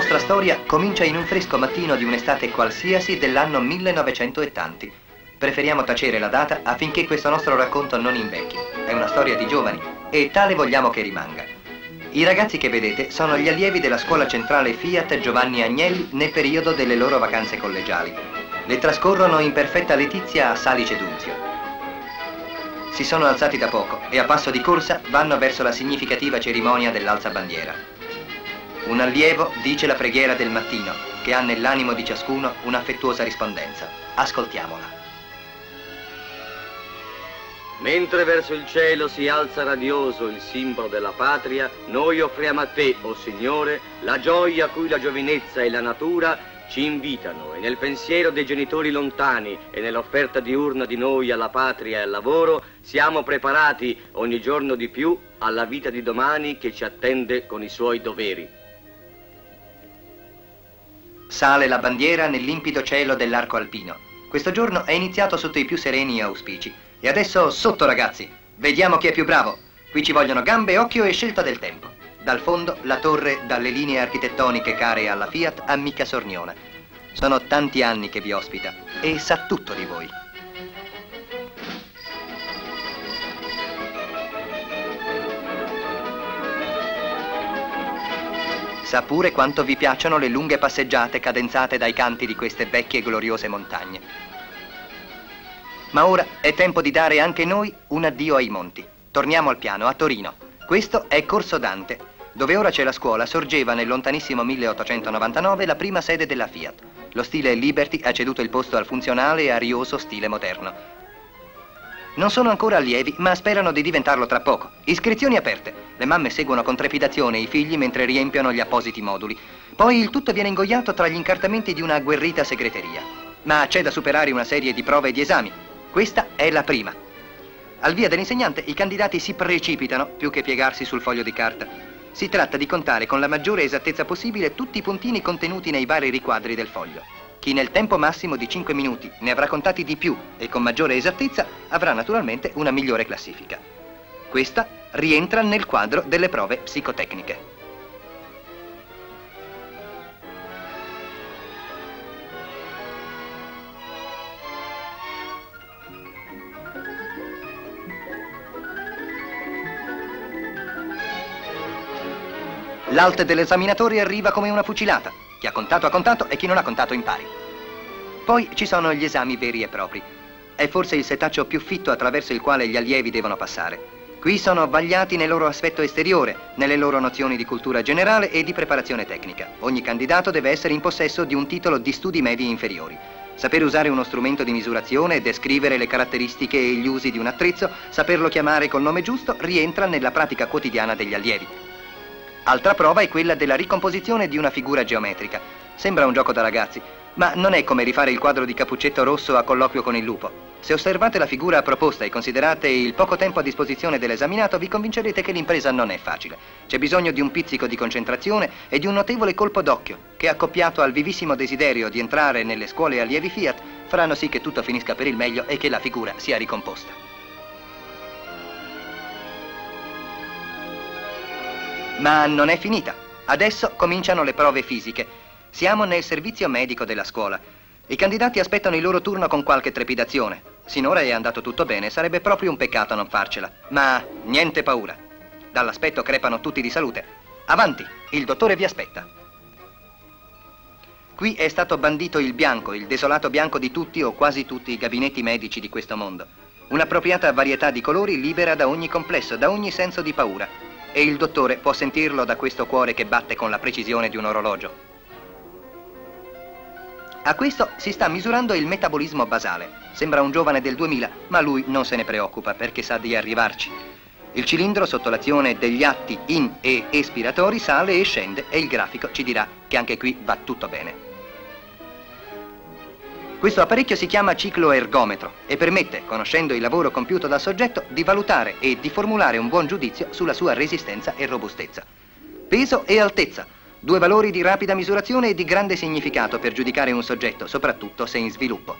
Nostra storia comincia in un fresco mattino di un'estate qualsiasi dell'anno 1900 e tanti. Preferiamo tacere la data affinché questo nostro racconto non invecchi. È una storia di giovani e tale vogliamo che rimanga. I ragazzi che vedete sono gli allievi della scuola centrale Fiat Giovanni Agnelli nel periodo delle loro vacanze collegiali. Le trascorrono in perfetta letizia a Salice Dunzio. Si sono alzati da poco e a passo di corsa vanno verso la significativa cerimonia dell'alzabandiera. Un allievo dice la preghiera del mattino, che ha nell'animo di ciascuno un'affettuosa rispondenza. Ascoltiamola. Mentre verso il cielo si alza radioso il simbolo della patria, noi offriamo a te, o oh Signore, la gioia a cui la giovinezza e la natura ci invitano e nel pensiero dei genitori lontani e nell'offerta diurna di noi alla patria e al lavoro siamo preparati ogni giorno di più alla vita di domani che ci attende con i suoi doveri. Sale la bandiera nel limpido cielo dell'arco alpino. Questo giorno è iniziato sotto i più sereni auspici. E adesso sotto ragazzi, vediamo chi è più bravo. Qui ci vogliono gambe, occhio e scelta del tempo. Dal fondo la torre dalle linee architettoniche care alla Fiat ammicca Sorniona. Sono tanti anni che vi ospita e sa tutto di voi. Sa pure quanto vi piacciono le lunghe passeggiate cadenzate dai canti di queste vecchie e gloriose montagne. Ma ora è tempo di dare anche noi un addio ai monti. Torniamo al piano, a Torino. Questo è Corso Dante, dove ora c'è la scuola, sorgeva nel lontanissimo 1899 la prima sede della Fiat. Lo stile Liberty ha ceduto il posto al funzionale e arioso stile moderno. Non sono ancora allievi, ma sperano di diventarlo tra poco. Iscrizioni aperte. Le mamme seguono con trepidazione i figli mentre riempiono gli appositi moduli. Poi il tutto viene ingoiato tra gli incartamenti di una agguerrita segreteria. Ma c'è da superare una serie di prove e di esami. Questa è la prima. Al via dell'insegnante i candidati si precipitano più che piegarsi sul foglio di carta. Si tratta di contare con la maggiore esattezza possibile tutti i puntini contenuti nei vari riquadri del foglio. Chi nel tempo massimo di 5 minuti ne avrà contati di più e con maggiore esattezza avrà naturalmente una migliore classifica. Questa rientra nel quadro delle prove psicotecniche. L'alt dell'esaminatore arriva come una fucilata. Chi ha contato ha contato e chi non ha contato impari. Poi ci sono gli esami veri e propri. È forse il setaccio più fitto attraverso il quale gli allievi devono passare. Qui sono vagliati nel loro aspetto esteriore, nelle loro nozioni di cultura generale e di preparazione tecnica. Ogni candidato deve essere in possesso di un titolo di studi medi inferiori. Saper usare uno strumento di misurazione, descrivere le caratteristiche e gli usi di un attrezzo, saperlo chiamare col nome giusto, rientra nella pratica quotidiana degli allievi. Altra prova è quella della ricomposizione di una figura geometrica. Sembra un gioco da ragazzi, ma non è come rifare il quadro di Capuccetto Rosso a colloquio con il lupo. Se osservate la figura proposta e considerate il poco tempo a disposizione dell'esaminato, vi convincerete che l'impresa non è facile. C'è bisogno di un pizzico di concentrazione e di un notevole colpo d'occhio, che accoppiato al vivissimo desiderio di entrare nelle scuole allievi Fiat, faranno sì che tutto finisca per il meglio e che la figura sia ricomposta. Ma non è finita. Adesso cominciano le prove fisiche. Siamo nel servizio medico della scuola. I candidati aspettano il loro turno con qualche trepidazione. Sinora è andato tutto bene, sarebbe proprio un peccato non farcela. Ma niente paura. Dall'aspetto crepano tutti di salute. Avanti, il dottore vi aspetta. Qui è stato bandito il bianco, il desolato bianco di tutti o quasi tutti i gabinetti medici di questo mondo. Un'appropriata varietà di colori libera da ogni complesso, da ogni senso di paura e il dottore può sentirlo da questo cuore che batte con la precisione di un orologio. A questo si sta misurando il metabolismo basale. Sembra un giovane del 2000, ma lui non se ne preoccupa perché sa di arrivarci. Il cilindro sotto l'azione degli atti in e espiratori sale e scende e il grafico ci dirà che anche qui va tutto bene. Questo apparecchio si chiama ciclo ergometro e permette, conoscendo il lavoro compiuto dal soggetto, di valutare e di formulare un buon giudizio sulla sua resistenza e robustezza. Peso e altezza, due valori di rapida misurazione e di grande significato per giudicare un soggetto, soprattutto se in sviluppo.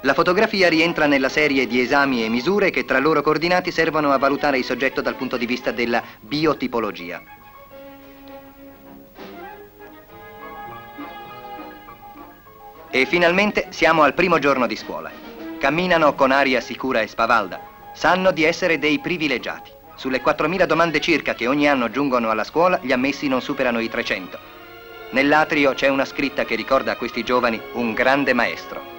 La fotografia rientra nella serie di esami e misure che tra loro coordinati servono a valutare il soggetto dal punto di vista della biotipologia. E finalmente siamo al primo giorno di scuola. Camminano con aria sicura e spavalda. Sanno di essere dei privilegiati. Sulle 4.000 domande circa che ogni anno giungono alla scuola, gli ammessi non superano i 300. Nell'atrio c'è una scritta che ricorda a questi giovani un grande maestro.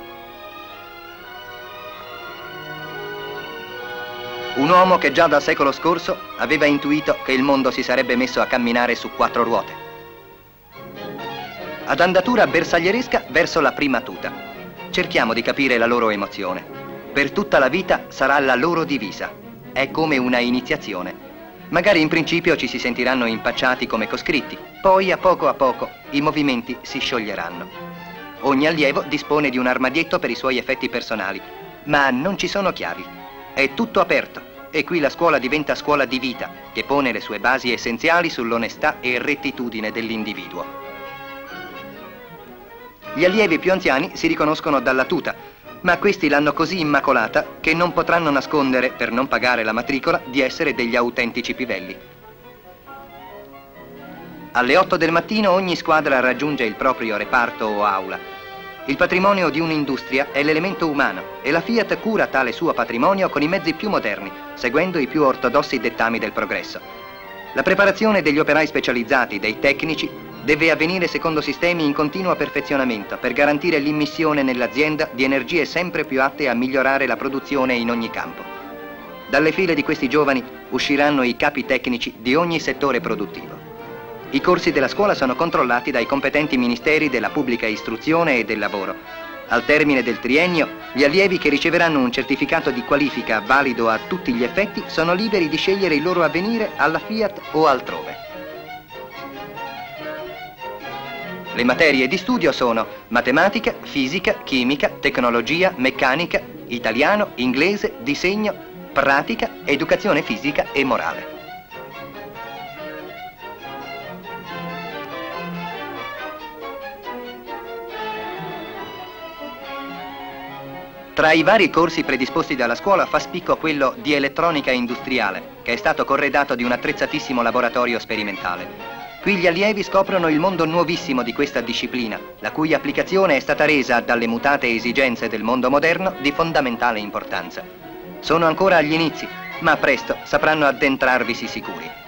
Un uomo che già dal secolo scorso aveva intuito che il mondo si sarebbe messo a camminare su quattro ruote ad andatura bersaglieresca verso la prima tuta. Cerchiamo di capire la loro emozione. Per tutta la vita sarà la loro divisa. È come una iniziazione. Magari in principio ci si sentiranno impacciati come coscritti, poi a poco a poco i movimenti si scioglieranno. Ogni allievo dispone di un armadietto per i suoi effetti personali, ma non ci sono chiavi. È tutto aperto e qui la scuola diventa scuola di vita, che pone le sue basi essenziali sull'onestà e rettitudine dell'individuo. Gli allievi più anziani si riconoscono dalla tuta, ma questi l'hanno così immacolata che non potranno nascondere, per non pagare la matricola, di essere degli autentici pivelli. Alle 8 del mattino ogni squadra raggiunge il proprio reparto o aula. Il patrimonio di un'industria è l'elemento umano e la Fiat cura tale suo patrimonio con i mezzi più moderni, seguendo i più ortodossi dettami del progresso. La preparazione degli operai specializzati, dei tecnici, deve avvenire secondo sistemi in continuo perfezionamento per garantire l'immissione nell'azienda di energie sempre più atte a migliorare la produzione in ogni campo. Dalle file di questi giovani usciranno i capi tecnici di ogni settore produttivo. I corsi della scuola sono controllati dai competenti ministeri della pubblica istruzione e del lavoro. Al termine del triennio, gli allievi che riceveranno un certificato di qualifica valido a tutti gli effetti sono liberi di scegliere il loro avvenire alla Fiat o altrove. Le materie di studio sono matematica, fisica, chimica, tecnologia, meccanica, italiano, inglese, disegno, pratica, educazione fisica e morale. Tra i vari corsi predisposti dalla scuola fa spicco quello di elettronica industriale, che è stato corredato di un attrezzatissimo laboratorio sperimentale. Qui gli allievi scoprono il mondo nuovissimo di questa disciplina, la cui applicazione è stata resa dalle mutate esigenze del mondo moderno di fondamentale importanza. Sono ancora agli inizi, ma presto sapranno addentrarvisi sicuri.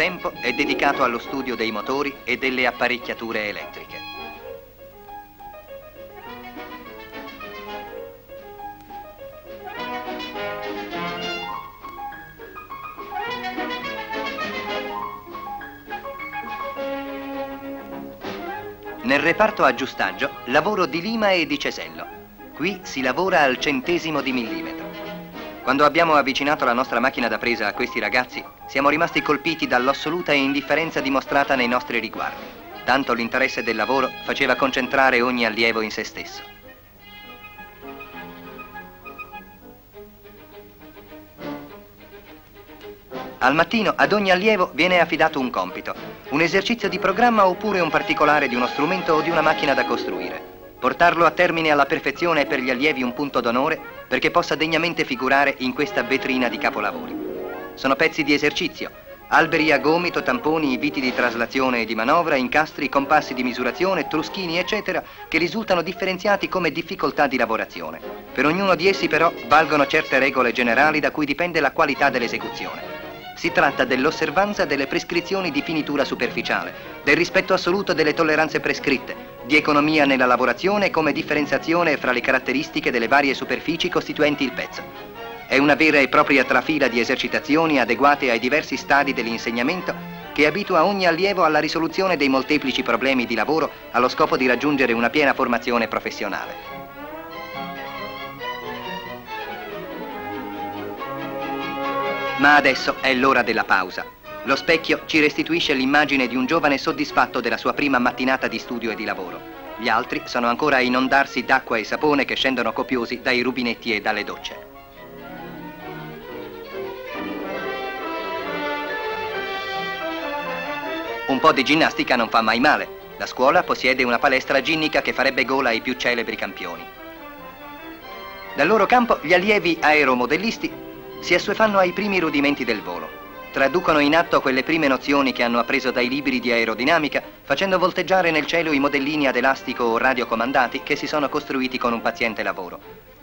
Tempo è dedicato allo studio dei motori e delle apparecchiature elettriche. Nel reparto aggiustaggio lavoro di lima e di cesello. Qui si lavora al centesimo di millimetro. Quando abbiamo avvicinato la nostra macchina da presa a questi ragazzi, siamo rimasti colpiti dall'assoluta indifferenza dimostrata nei nostri riguardi. Tanto l'interesse del lavoro faceva concentrare ogni allievo in se stesso. Al mattino ad ogni allievo viene affidato un compito, un esercizio di programma oppure un particolare di uno strumento o di una macchina da costruire. Portarlo a termine alla perfezione è per gli allievi un punto d'onore perché possa degnamente figurare in questa vetrina di capolavori. Sono pezzi di esercizio, alberi a gomito, tamponi, viti di traslazione e di manovra, incastri, compassi di misurazione, truschini, eccetera, che risultano differenziati come difficoltà di lavorazione. Per ognuno di essi però valgono certe regole generali da cui dipende la qualità dell'esecuzione. Si tratta dell'osservanza delle prescrizioni di finitura superficiale, del rispetto assoluto delle tolleranze prescritte, di economia nella lavorazione come differenziazione fra le caratteristiche delle varie superfici costituenti il pezzo. È una vera e propria trafila di esercitazioni adeguate ai diversi stadi dell'insegnamento che abitua ogni allievo alla risoluzione dei molteplici problemi di lavoro allo scopo di raggiungere una piena formazione professionale. Ma adesso è l'ora della pausa. Lo specchio ci restituisce l'immagine di un giovane soddisfatto della sua prima mattinata di studio e di lavoro. Gli altri sono ancora a inondarsi d'acqua e sapone che scendono copiosi dai rubinetti e dalle docce. Un po' di ginnastica non fa mai male. La scuola possiede una palestra ginnica che farebbe gola ai più celebri campioni. Dal loro campo gli allievi aeromodellisti si assuefanno ai primi rudimenti del volo. Traducono in atto quelle prime nozioni che hanno appreso dai libri di aerodinamica, facendo volteggiare nel cielo i modellini ad elastico o radiocomandati che si sono costruiti con un paziente lavoro.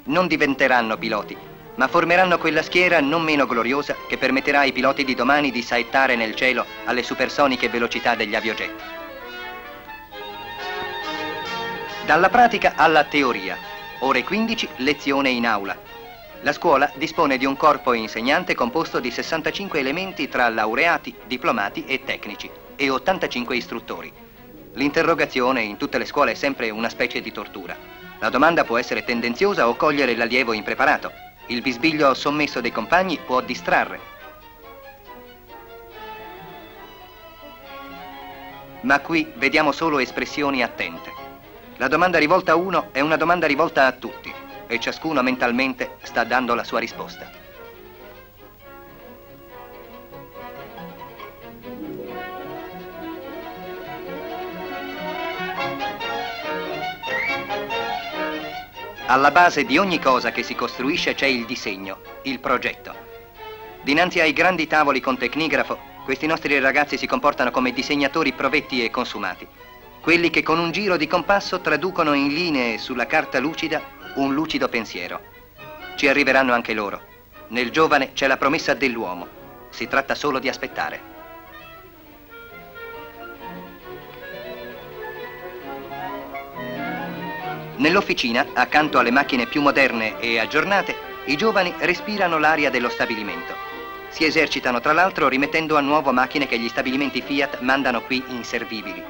Non diventeranno piloti, ma formeranno quella schiera non meno gloriosa che permetterà ai piloti di domani di saettare nel cielo alle supersoniche velocità degli aviogetti. Dalla pratica alla teoria. Ore 15, lezione in aula. La scuola dispone di un corpo insegnante composto di 65 elementi tra laureati, diplomati e tecnici e 85 istruttori. L'interrogazione in tutte le scuole è sempre una specie di tortura. La domanda può essere tendenziosa o cogliere l'allievo impreparato. Il bisbiglio sommesso dei compagni può distrarre. Ma qui vediamo solo espressioni attente. La domanda rivolta a uno è una domanda rivolta a tutti e ciascuno mentalmente sta dando la sua risposta. Alla base di ogni cosa che si costruisce c'è il disegno, il progetto. Dinanzi ai grandi tavoli con tecnigrafo, questi nostri ragazzi si comportano come disegnatori provetti e consumati. Quelli che con un giro di compasso traducono in linee sulla carta lucida un lucido pensiero. Ci arriveranno anche loro. Nel giovane c'è la promessa dell'uomo. Si tratta solo di aspettare. Nell'officina, accanto alle macchine più moderne e aggiornate, i giovani respirano l'aria dello stabilimento. Si esercitano tra l'altro rimettendo a nuovo macchine che gli stabilimenti Fiat mandano qui inservibili.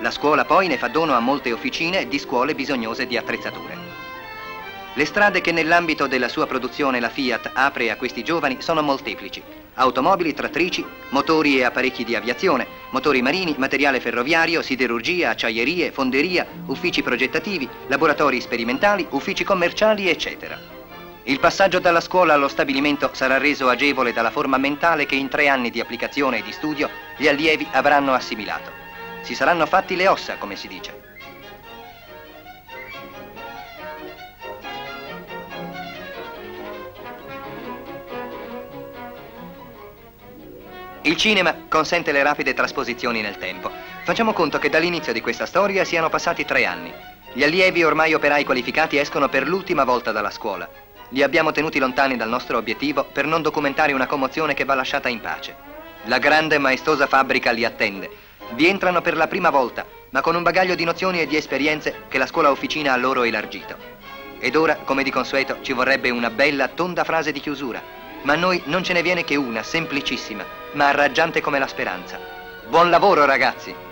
La scuola poi ne fa dono a molte officine di scuole bisognose di attrezzature. Le strade che nell'ambito della sua produzione la Fiat apre a questi giovani sono molteplici. Automobili, trattrici, motori e apparecchi di aviazione, motori marini, materiale ferroviario, siderurgia, acciaierie, fonderia, uffici progettativi, laboratori sperimentali, uffici commerciali, eccetera. Il passaggio dalla scuola allo stabilimento sarà reso agevole dalla forma mentale che in tre anni di applicazione e di studio gli allievi avranno assimilato. Si saranno fatti le ossa, come si dice. Il cinema consente le rapide trasposizioni nel tempo. Facciamo conto che dall'inizio di questa storia siano passati tre anni. Gli allievi ormai operai qualificati escono per l'ultima volta dalla scuola. Li abbiamo tenuti lontani dal nostro obiettivo per non documentare una commozione che va lasciata in pace. La grande e maestosa fabbrica li attende. Vi entrano per la prima volta, ma con un bagaglio di nozioni e di esperienze che la scuola officina ha loro elargito. Ed ora, come di consueto, ci vorrebbe una bella, tonda frase di chiusura ma a noi non ce ne viene che una, semplicissima, ma raggiante come la speranza. Buon lavoro ragazzi!